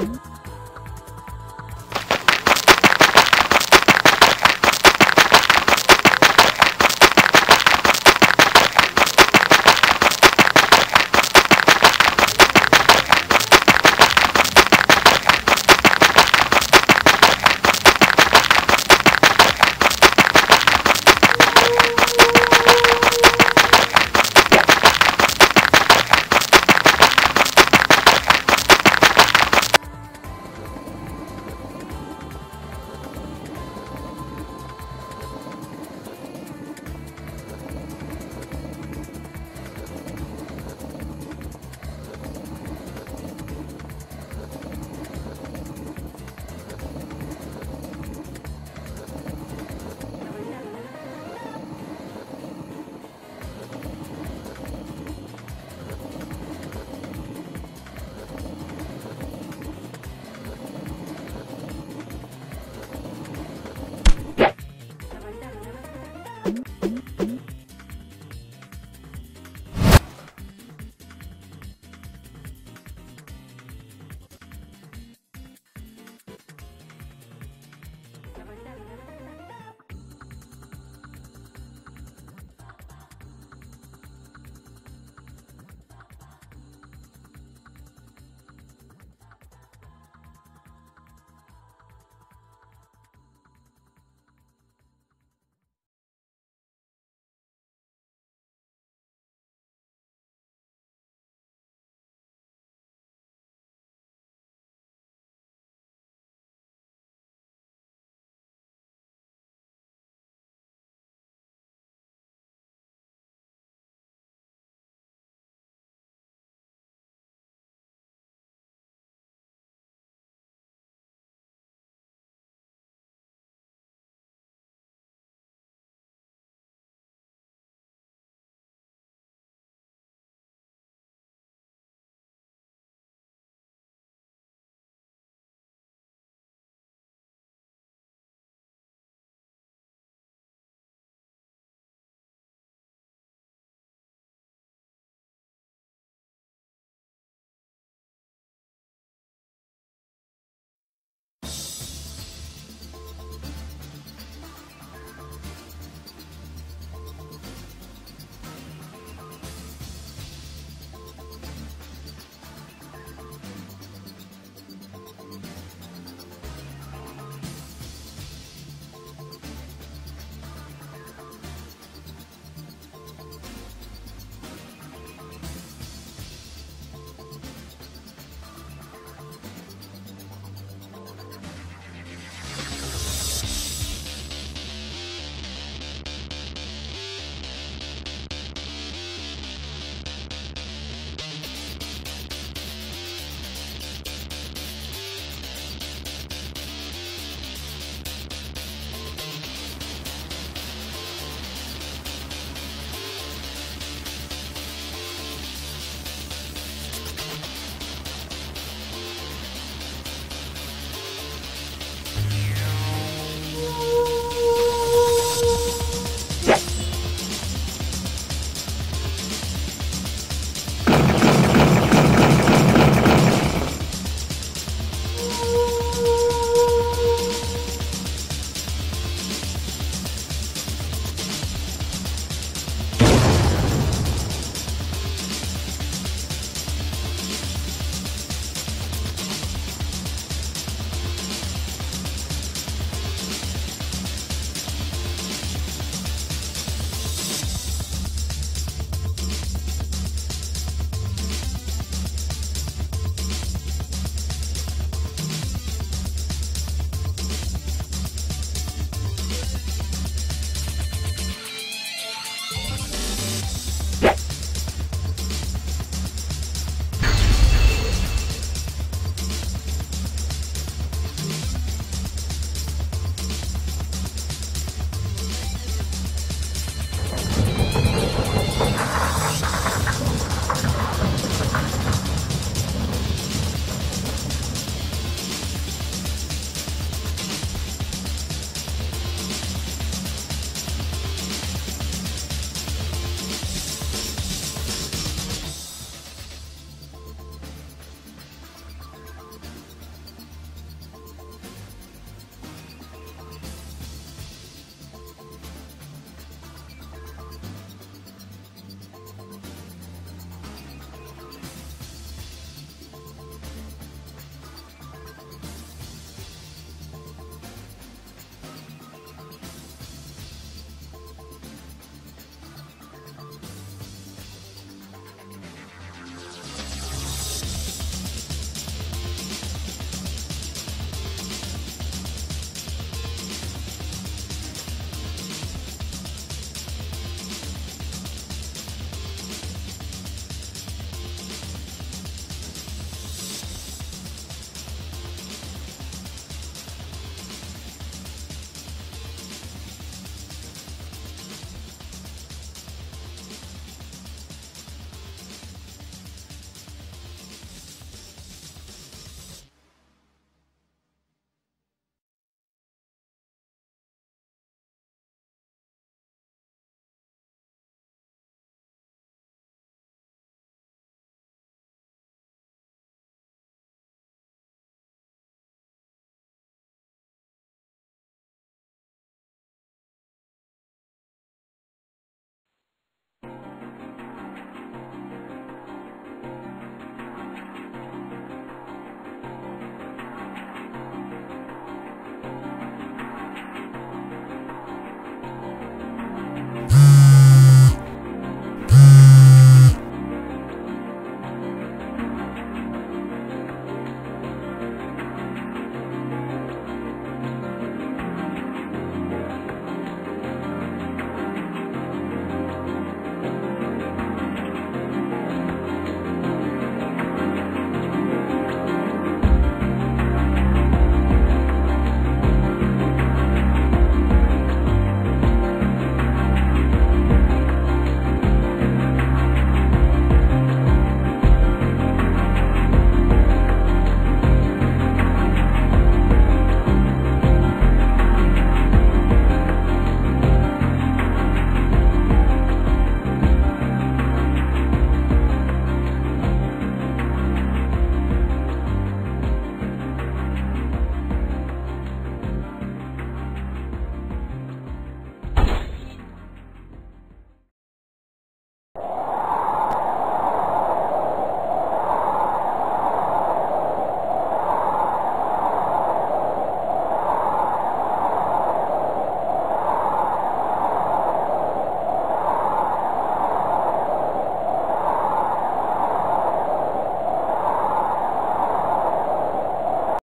Bye.